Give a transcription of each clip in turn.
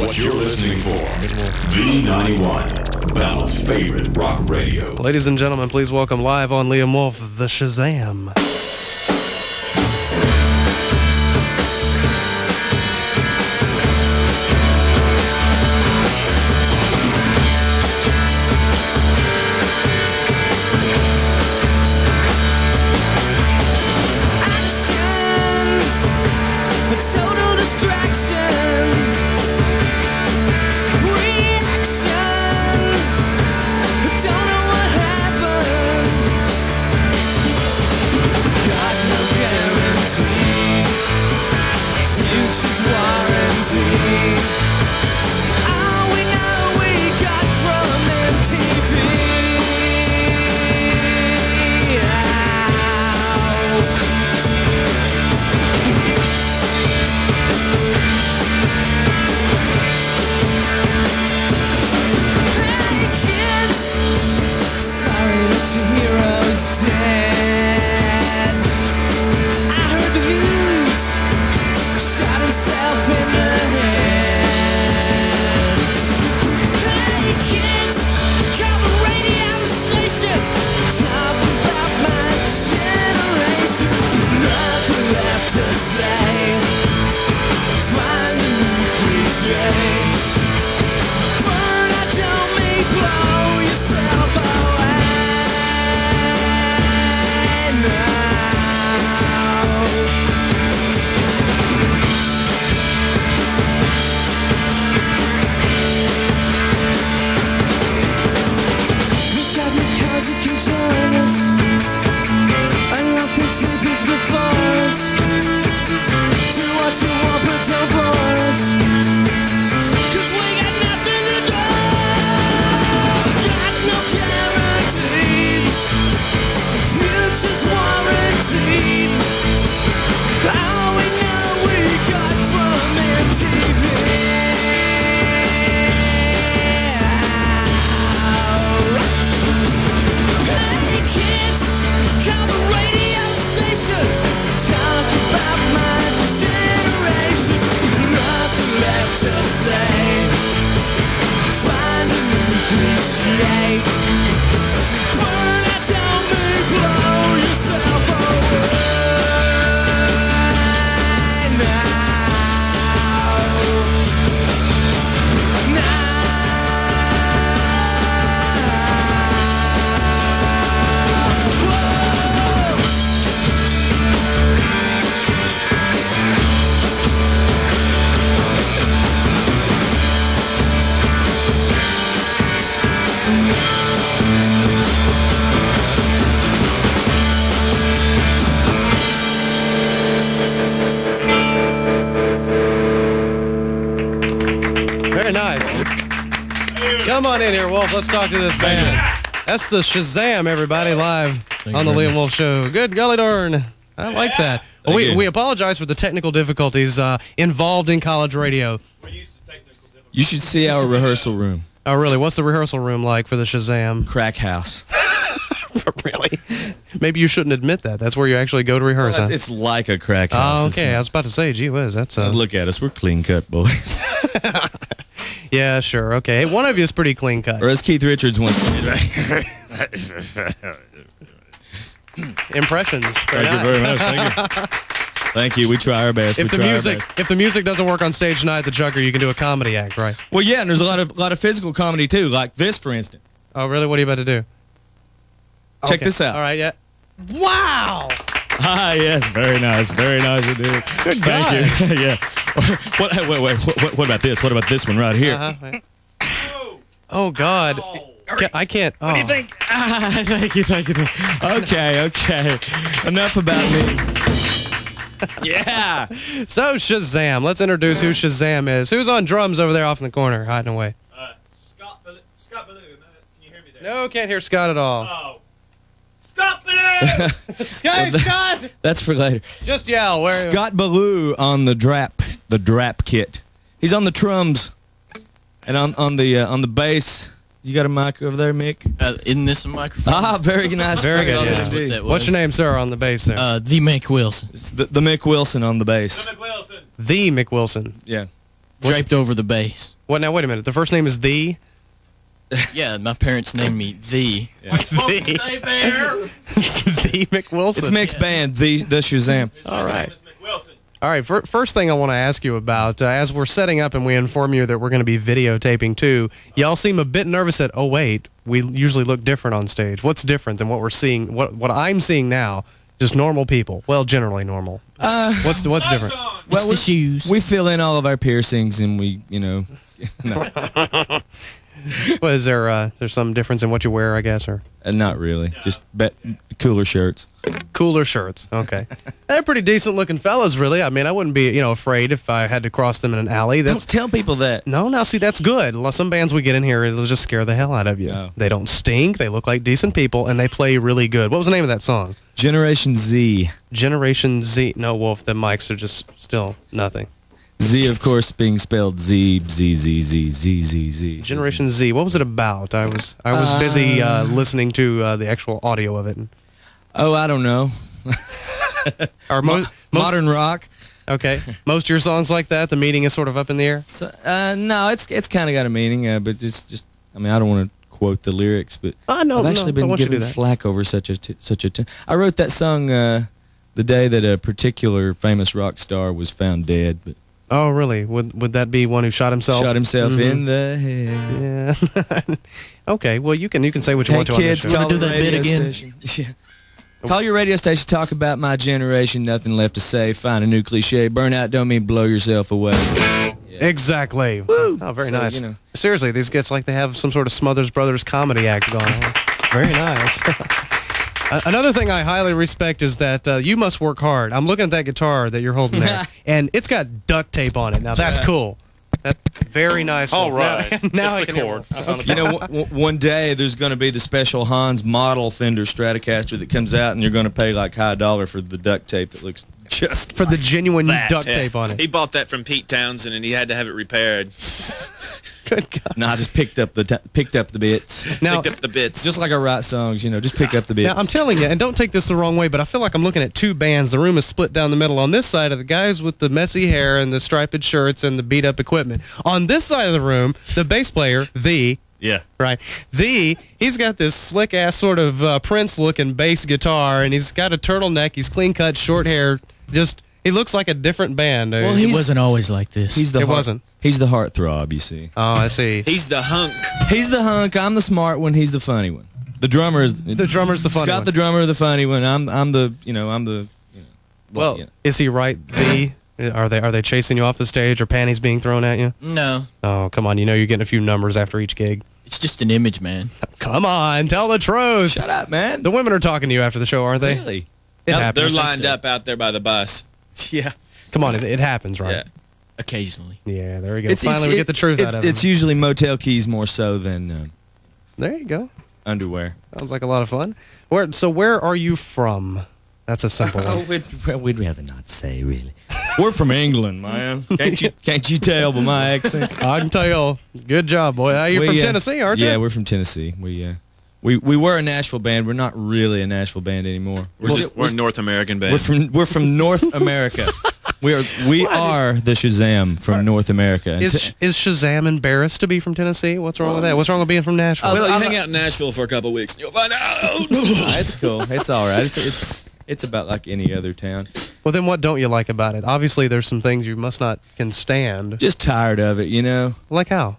what you're listening for. V91, Bama's favorite rock radio. Ladies and gentlemen, please welcome live on Lee and Wolf, the Shazam. Warranty. On in here, Wolf. Let's talk to this band. That's the Shazam, everybody, live on the Lee and Wolf Show. Good golly darn. I like that. Well, we, you. we apologize for the technical difficulties uh, involved in college radio. You should see our rehearsal room. Oh, really? What's the rehearsal room like for the Shazam? Crack house. really? Maybe you shouldn't admit that. That's where you actually go to rehearse. huh? It's like a crack house. Oh, okay. I was about to say, gee whiz, that's uh, Look at us. We're clean cut boys. yeah, sure, okay. Hey, one of you is pretty clean cut. or as Keith Richards once said. Impressions. Very Thank you very much. Thank you. Thank you. We try our best. If we the try our music best. if the music doesn't work on stage tonight the Chukker, you can do a comedy act, right? Well, yeah, and there's a lot of lot of physical comedy too, like this, for instance. Oh, really? What are you about to do? Check Okay. this out. All right, yeah. Wow. Ah, yes, very nice, very nice indeed. Good Thank you. yeah. What? Wait, wait, wait. What, what about this? What about this one right here? Uh-huh. Oh God. Ca- I can't. Oh. What do you think? Ah, thank you, thank you. Thank. Okay, okay. Enough about me. Yeah. So Shazam. Let's introduce who Shazam is. Who's on drums over there off in the corner, hiding away? Scott, Bal- Scott Ballew, can you hear me there? No, can't hear Scott at all. Oh. Scott Ballew! Scott, Scott. That's for later. Just yell. Where? Scott Ballew on the drap, the drap kit. He's on the drums, and on on the uh, on the bass. You got a mic over there, Mick? Uh, isn't this a microphone? Ah, very nice. Very I good. yeah. that's what that was. What's your name, sir, on the bass there? Uh, the Mick Wilson. It's the, the Mick Wilson on the bass. The Mick Wilson. the Mick Wilson. Yeah. draped over the bass. What now? Wait a minute. The first name is the. Yeah, my parents named me the. The, the Mick Wilson. It's mixed band. The the Shazam. All right. Mick Wilson. All right. Fir- first thing I want to ask you about, uh, as we're setting up and we inform you that we're going to be videotaping too, y'all seem a bit nervous At oh, wait, we usually look different on stage. What's different than what we're seeing, what, what I'm seeing now? Just normal people. Well, generally normal. Uh, what's what's different? on. It's the shoes. We fill in all of our piercings and we, you know, no, Well, is there uh, there's some difference in what you wear, I guess, or uh, not really. Just be- cooler shirts. cooler shirts? Okay, they're pretty decent looking fellas, really. I mean, I wouldn't be you know afraid if I had to cross them in an alley. That's Don't tell people that. No, now see that's good. Some bands we get in here, it'll just scare the hell out of you. Oh. They don't stink. They look like decent people, and they play really good. What was the name of that song? Generation Z. Generation Z. No, Wolf. The mics are just still nothing. Z, of course, being spelled Z Z Z Z Z Z Z. Generation Z. What was it about? I was I was busy uh, listening to uh, the actual audio of it. Oh, I don't know. Or mo- most, Modern rock. Okay, most of your songs like that. The meaning is sort of up in the air. So, uh, no, it's it's kind of got a meaning, uh, but just just I mean, I don't want to quote the lyrics, but Oh, no, I've actually I been want you to given flack over such a t- such a. T- I wrote that song uh, the day that a particular famous rock star was found dead, but Oh, really? Would would that be one who shot himself? shot himself Mhm. in the head. Yeah. okay. Well, you can you can say what you Hey want to kids, on this show. call do that bit again? Yeah. Call your radio station. Talk about my generation. Nothing left to say. Find a new cliche. Burnout don't mean blow yourself away. Exactly. Oh, very So, nice. you know. Seriously, these gets like they have some sort of Smothers Brothers comedy act going on. Very nice. A- Another thing I highly respect is that uh, you must work hard. I'm looking at that guitar that you're holding there, and it's got duct tape on it. Now that's cool. That's very nice. All Wolf. right. Now, now I it's can the cord. I You know, w- w- one day there's going to be the special Hans model Fender Stratocaster that comes out, and you're going to pay like high dollar for the duct tape that looks just for the genuine that. duct tape on it. He bought that from Pete Townshend, and he had to have it repaired. Good God. No, I just picked up the t- picked up the bits. Now, Picked up the bits. Just like I write songs, you know, just pick up the bits. Now, I'm telling you, and don't take this the wrong way, but I feel like I'm looking at two bands. The room is split down the middle. On this side are the guys with the messy hair and the striped shirts and the beat up equipment. On this side of the room, the bass player, the yeah. right, the he's got this slick ass sort of uh, Prince looking bass guitar, and he's got a turtleneck. He's clean cut, short hair. Just he looks like a different band. Well, It he's- wasn't always like this. he's the It heart- wasn't. He's the heartthrob, you see. oh, I see. He's the hunk. He's the hunk. I'm the smart one. He's the funny one. The drummer is The drummer's the funny Scott, one. the drummer, the funny one. I'm I'm the you know I'm the you know, Well, you know. is he right? The are they are they chasing you off the stage or panties being thrown at you? no, Oh, come on! You know you're getting a few numbers after each gig. it's just an image, man. Come on, tell the truth. shut up, man. The women are talking to you after the show, aren't they? really? It happens. They're happens. lined up out there by the bus. Yeah. Come on, it, it happens, right? Yeah. Right? Occasionally. Yeah, there we go. Finally, we get the truth it's, out of It's usually motel keys more so than um, There you go. underwear. Sounds like a lot of fun. Where? So, where are you from? That's a simple one. we'd, we'd rather not say, really. We're from England, man. Can't you, can't you tell by my accent? I can tell. Good job, boy. Are you We, from uh, Tennessee, aren't you? yeah, you? we're from Tennessee. We uh, we we were a Nashville band. We're not really a Nashville band anymore. We're, just, we're a North American band. We're from we're from North America. We are we are the Shazam from North America. And Is is Shazam embarrassed to be from Tennessee? What's wrong with that? What's wrong with being from Nashville? well, you uh, hang uh, out in Nashville for a couple weeks, and you'll find out. It's cool. It's all right. It's it's it's about like any other town. well, then what don't you like about it? Obviously, there's some things you must not can stand. Just tired of it, you know. Like how?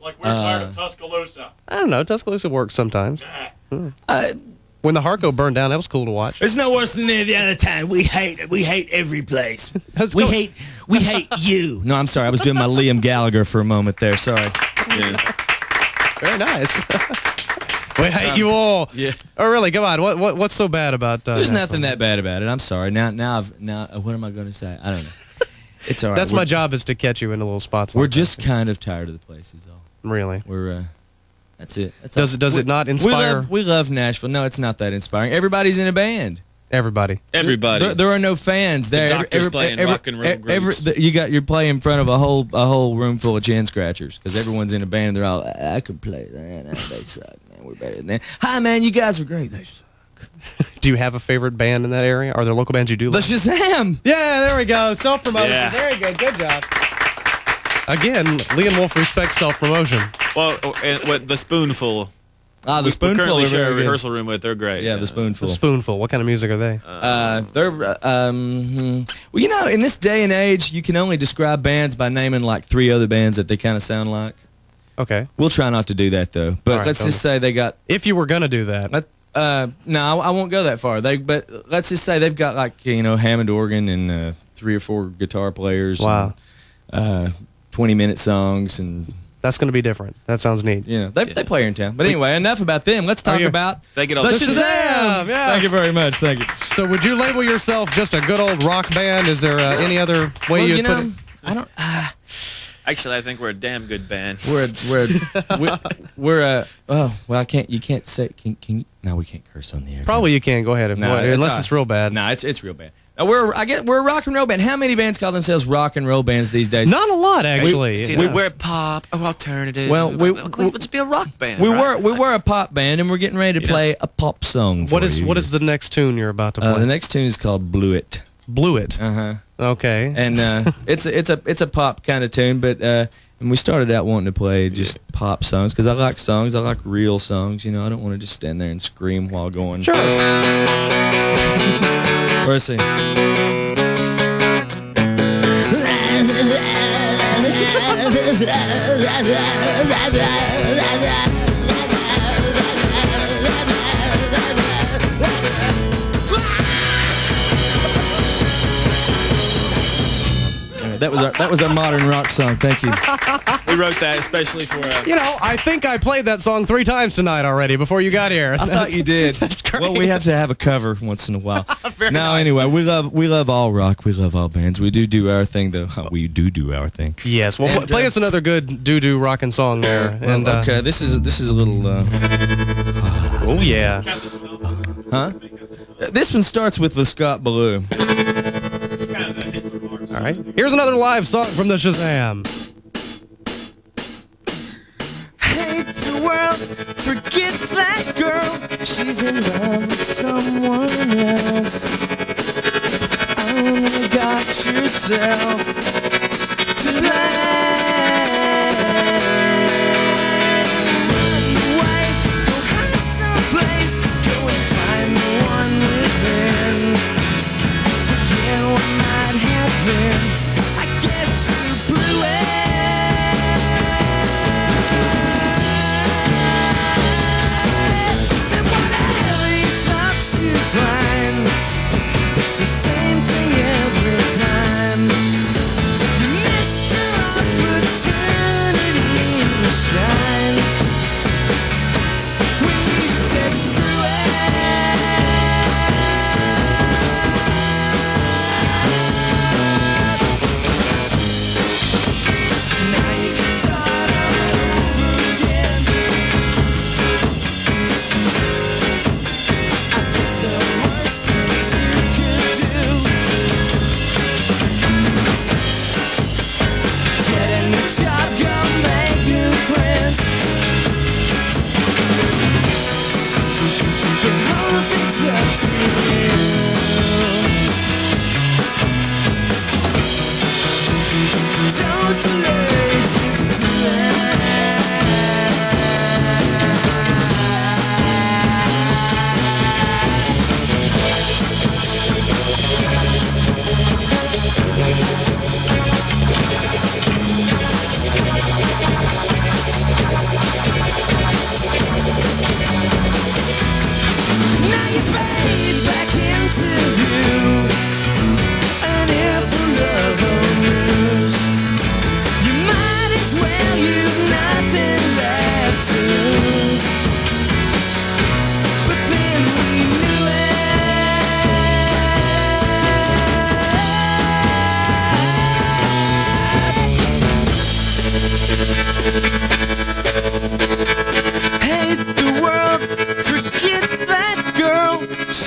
Like we're tired of uh, Tuscaloosa. I don't know. Tuscaloosa works sometimes. Uh, When the Harco burned down, that was cool to watch. It's no worse than any other time. We hate we hate every place. We hate we hate you. No, I'm sorry. I was doing my Liam Gallagher for a moment there. Sorry. yeah. Very nice. we hate you all. Yeah. Oh, really? Come on. What, what what's so bad about? Uh, There's nothing that bad about it. I'm sorry. Now now I've now uh, what am I going to say? I don't know. It's all right. That's We're- my job is to catch you in the little spots. We're like just kind of tired of the place. Is all. really. We're uh, that's it. That's Does all. it does We- it not We inspire love, we love Nashville. No, it's not that inspiring. Everybody's in a band. everybody? Everybody. There, there are no fans. There, doctors playing rock and roll groups. the- you got you're playing in front of a whole a whole room full of chin scratchers because everyone's in a band. and They're all I can play that. They suck, man. We're better than that. Hi, man. You guys are great. They suck. Do you have a favorite band in that area? Are there local bands you do? Let's like? just Shazam. Yeah, there we go. Self promotion. Yeah. Very good. Good job. Again, Lee and Wolf respect self promotion. Well, oh, and what the spoonful? Ah, the we, we spoonful. currently share a very good. rehearsal room with. They're great. Yeah, the spoonful. The Spoonful. What kind of music are they? Uh, they're uh, um, hmm. well, you know, in this day and age, you can only describe bands by naming like three other bands that they kind of sound like. Okay. We'll try not to do that though. But All right, let's don't- just say they got. If you were gonna do that, Let, uh, no, I, I won't go that far. They, but let's just say they've got like you know Hammond organ and uh, three or four guitar players. Wow. And, uh, Twenty minute songs and that's gonna be different. That sounds neat. Yeah, know they, they play here in town. But anyway, enough about them. Let's talk about They get all the the Shazam. Shazam, yes. Thank you very much. Thank you. So, would you label yourself just a good old rock band? Is there uh, any other way well, you'd you put know, it? I don't. Actually, I think we're a damn good band. We're we're we're, we're uh, oh well I can't you can't say can can you, no we can't curse on the air Probably you can. Go ahead. If No, well, it's unless all it's real bad. no it's it's real bad uh, we're I get we're a rock and roll band how many bands call themselves rock and roll bands these days Not a lot, actually. It's Yeah. either we're pop or alternative. Well, we- let's be a rock band. we right? were we were a pop band and we're getting ready to Yeah. play a pop song What for is you. what is the next tune you're about to play? uh, the next tune is called Blew It Blew it. uh huh Okay. and uh, it's a, it's a it's a pop kind of tune but uh, and we started out wanting to play just pop songs because I like songs I like real songs you know I don't want to just stand there and scream while going sure. Uh, That was our that was our modern rock song. Thank you. We wrote that especially for. Uh, You know, I think I played that song three times tonight already before you got here. I thought you did. That's great. Well, we have to have a cover once in a while. now, anyway, we love we love all rock. We love all bands. We do do our thing, though. We do do our thing. Yes. Well, And, play uh, us another good do do rockin' song there. Well, and uh, okay, this is this is a little. Uh, Oh yeah. huh? This one starts with the Scott Ballew. It's kind of a Hitler March. All right. Here's another live song from the Shazam. Forget that girl. She's in love with someone else. Only got yourself to.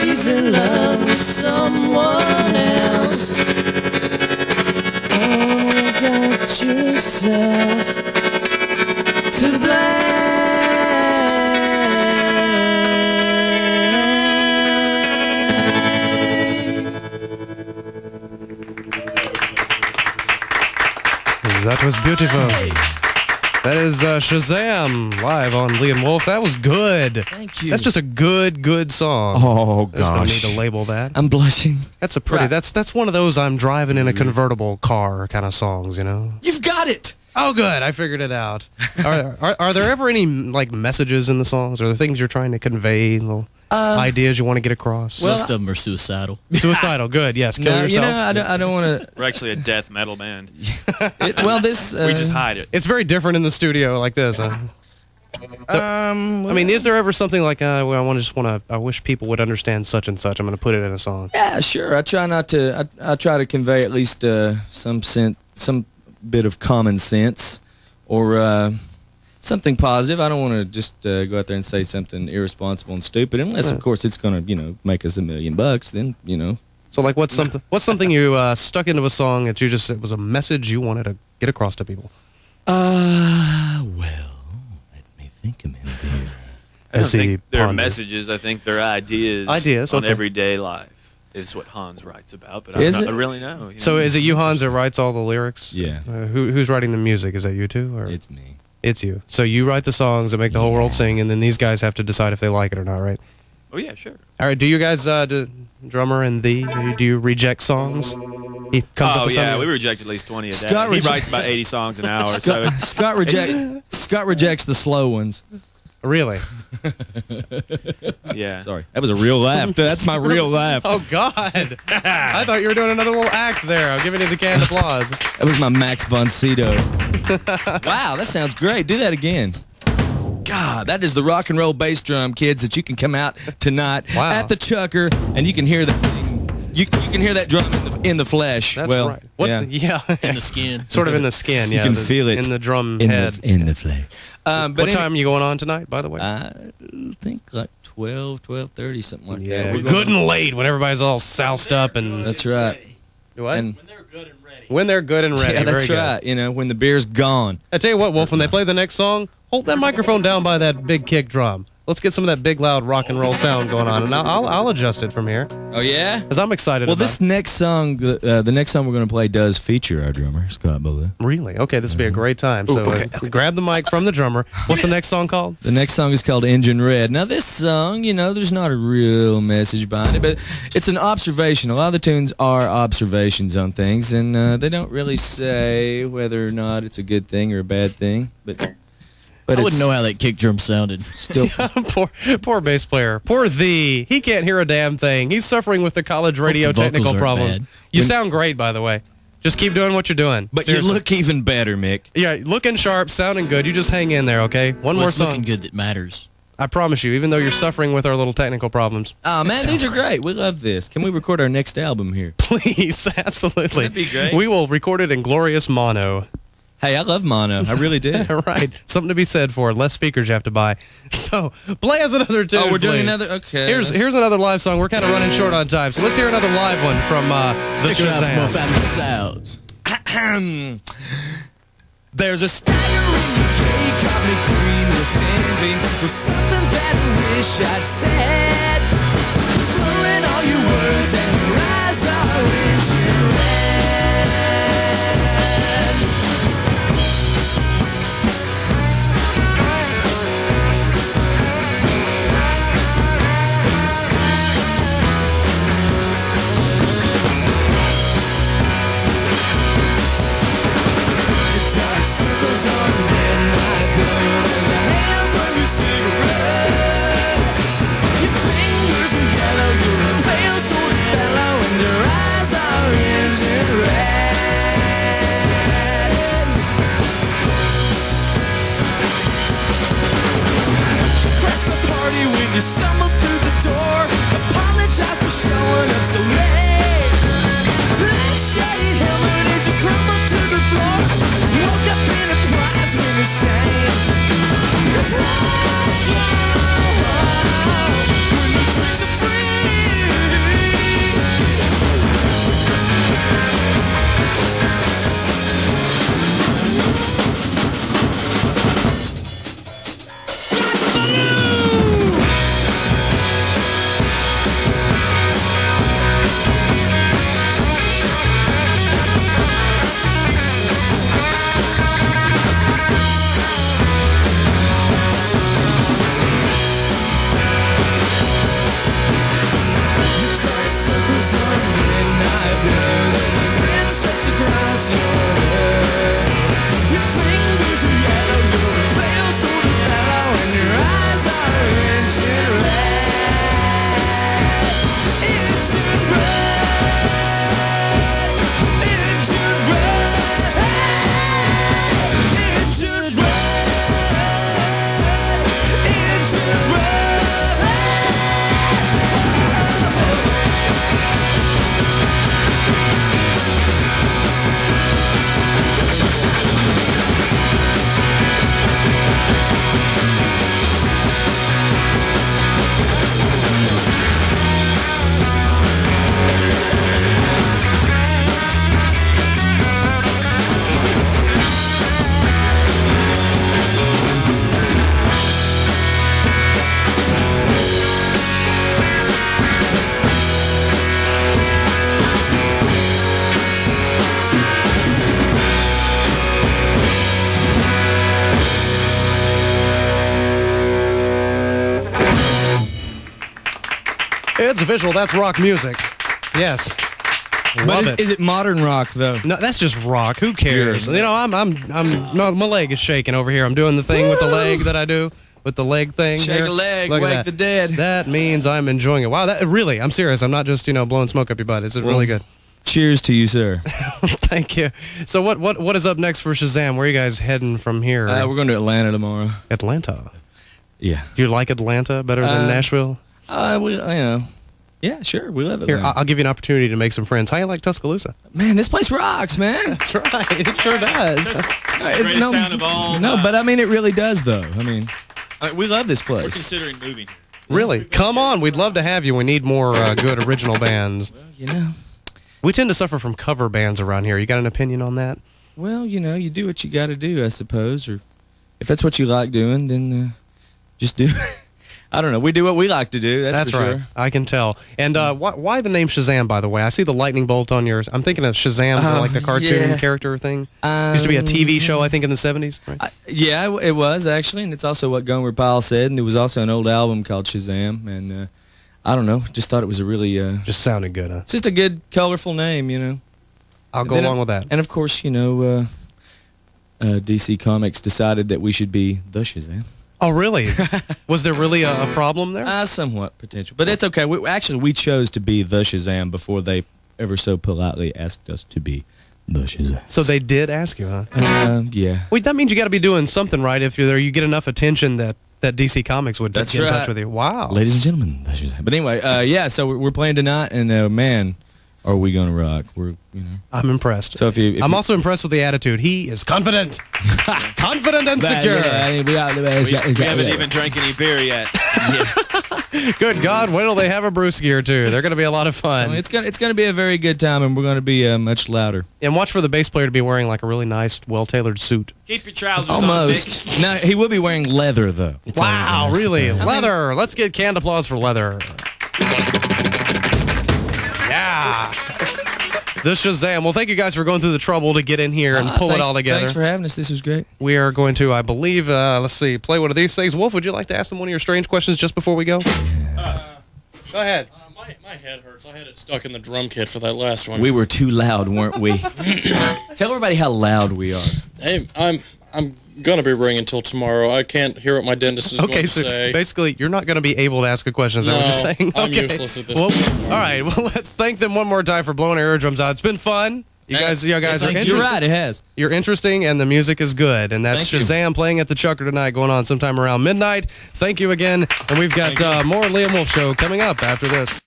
She's in love with someone else. Only got yourself to blame. That was beautiful. That is uh, Shazam live on Lee and Wolf. That was good. Thank you. That's just a good, good song. Oh There's no need to label that. I'm blushing. That's a pretty. Right. That's that's one of those I'm driving in a convertible car kind of songs. You know. You've got it. Oh, good. I figured it out. Are, are, are there ever any like messages in the songs? Are there things you're trying to convey? Little ideas you want to get across? Most of them are suicidal. suicidal. Good. Yes. Kill No, you know, I don't, I don't want to. We're actually a death metal band. Well, this. Uh, We just hide it. it's very different in the studio like this. Huh? Um, I mean, is there ever something like uh, well, I want to just want to? I wish people would understand such and such. I'm going to put it in a song. Yeah, sure. I try not to. I, I try to convey at least uh, some sen- some bit of common sense, or uh, something positive. I don't want to just uh, go out there and say something irresponsible and stupid, unless, of course, it's going to you know make us a million bucks. Then you know. So, like, what's something? What's something you uh, stuck into a song that you just it was a message you wanted to get across to people? Uh, well, let me think a minute here. I don't think they're ponders. messages. I think they're ideas. Ideas, on okay. everyday life is what Hans writes about. But I Is don't? I really know. you So, is it you, Hans, that writes all the lyrics? Yeah. Uh, who, who's writing the music? Is that you too, or It's me. It's you? So you write the songs that make the whole world sing, and then these guys have to decide if they like it or not, right? Oh yeah, sure. All right. Do you guys, uh, do, drummer and the, do you reject songs? He comes up Oh with yeah, something- we reject at least twenty a day. Scott he writes about eighty songs an hour. So Scott, Scott reject Scott rejects the slow ones. Really. yeah. Sorry, that was a real laugh. That's my real laugh. Oh God! I thought you were doing another little act there. I'm giving you the canned applause. That was my Max von Sydow. wow, that sounds great. Do that again. God, that is the rock and roll bass drum, kids, that you can come out tonight Wow. at the Chukker and you can hear that thing. You, you can hear that drum in the, in the flesh. That's well, right. What? yeah. Yeah. In the skin. sort of in the skin. Yeah. You can the- feel it in the drum in head. the in the flesh. Um, but what any- time are you going on tonight? By the way. I think like 12, 12.30, something like yeah. that. We're Good going- and late when everybody's all soused up and That's right. what? And When they're good and ready. when they're good and ready. yeah, that's Very good. right. You know, when the beer's gone. I tell you what, Wolf. When they play the next song, hold that microphone down by that big kick drum. Let's get some of that big loud rock and roll sound going on, and I'll, I'll, I'll adjust it from here Oh yeah. because I'm excited. Well, about this next song, uh, the next song we're going to play, does feature our drummer Scott Ballew. Really? Okay, this will be a great time. So okay, uh, grab the mic from the drummer. What's the next song called? The next song is called Engine Red. Now, this song, you know, there's not a real message behind it, but it's an observation. A lot of the tunes are observations on things, and uh, they don't really say whether or not it's a good thing or a bad thing. But, but I wouldn't know how that kick drum sounded. still. poor, poor bass player. Poor thee. He can't hear a damn thing. He's suffering with the college radio the technical problems. bad. You When- sound great, by the way. Just keep doing what you're doing. But Seriously. you look even better, Mick. yeah, looking sharp, sounding good. You just hang in there, okay? One Well, more it's looking song. good that matters. I promise you. Even though you're suffering with our little technical problems, Oh man, these are great. We love this. Can we record our next album here? please, absolutely. That'd be great. We will record it in glorious mono. Hey, I love mono. I really do. right. Something to be said for it. Less speakers you have to buy. So play us another tune. oh, we're doing please. another. Okay. Here's here's another live song. We're kind of running short on time, so let's hear another live one from uh, the Stick around more Shazam. fabulous sounds. There's a Staggering cake, got me cream with envy Was something that I wish I'd said Slurring all your words official. That's rock music. Yes. But Love is, it. is it modern rock though? no, that's just rock. Who cares? Yeah. You know, I'm, I'm, I'm. No, my leg is shaking over here. I'm doing the thing with the leg that I do with the leg thing. Shake here. a leg, Look wake the dead. That means I'm enjoying it. Wow, that really. I'm serious. I'm not just you know blowing smoke up your butt. It's really good. Cheers to you, sir. Thank you. So what, what, what is up next for Shazam? Where are you guys heading from here? Uh, we're going to Atlanta tomorrow. Atlanta. Yeah. Do you like Atlanta better than Uh, Nashville? Uh, we, you know. Yeah, sure. We love it. Here, I- I'll give you an opportunity to make some friends. How you like Tuscaloosa? Man, this place rocks, man. That's right. It sure does. It's the greatest no, town of all. No, time. but I mean, it really does, though. I mean, I we love this we're place. considering moving. Really? Come on. We'd love to have you. We need more uh, good original bands. Well, You know. We tend to suffer from cover bands around here. You got an opinion on that? Well, you know, you do what you got to do, I suppose, or if that's what you like doing, then uh, just do. it. I don't know. We do what we like to do. That's, That's right. Sure. I can tell. And uh, why, why the name Shazam, by the way? I see the lightning bolt on yours. I'm thinking of Shazam, Oh, like the cartoon yeah. character thing. Used to be a TV show, I think, in the 70s. Right? I, yeah, it- it was actually, and it's also what Gomer Pyle said, and there was also an old album called Shazam, and uh, I don't know, just thought it was a really, uh, Just sounded good, huh? it's just a good, colorful name, you know. I'll go along with that. And of course, you know, uh, uh, DC Comics decided that we should be the Shazam. Oh, really? Was there really a, a problem there? Uh, somewhat potential, but it's okay. We, actually, we chose to be the Shazam before they ever so politely asked us to be the Shazam. so they did ask you, huh? Um, yeah. Wait, that means you got to be doing something right if you're there. You get enough attention that, that DC Comics would That's get in touch with you. Wow. Ladies and gentlemen, the Shazam. But anyway, uh, yeah. So we're, we're playing tonight, and uh, man, are we gonna rock? We're, you know. I'm impressed. So if you, if I'm you, also impressed with the attitude. He is confident, confident and secure. we, We, we haven't even drank any beer yet. Good God, wait till they have a brewski or two. They're going to be a lot of fun. It's gonna it's gonna be a very good time, and we're gonna be uh, much louder. and watch for the bass player to be wearing like a really nice, well tailored suit. Keep your trousers on, Almost. Mick. No, he will be wearing leather though. wow, really? Leather. Let's get canned applause for leather. Yeah. The Shazam. Well, thank you guys for going through the trouble to get in here and Ah, pull it all together. Thanks for having us. This was great. we are going to, I believe, uh, let's see, play one of these things. Wolf, would you like to ask them one of your strange questions just before we go? Go ahead. Uh, my, my head hurts. I had it stuck in the drum kit for that last one. We were too loud, weren't we? Tell everybody how loud we are. hey, I'm I'm gonna be ringing until tomorrow. I can't hear what my dentist is Okay, going to so say. basically, you're not going to be able to ask a question. Is that what No, you're saying? I'm Okay. useless at this well, point. All right. Well, let's thank them one more time for blowing our eardrums out. It's been fun. You Hey, guys, you guys yeah, are you. interesting. You're right. It has. You're interesting, and the music is good. And that's Thank you. Shazam playing at the Chukker tonight, going on sometime around midnight. Thank you again. And we've got uh, more Lee and Wolf Show coming up after this.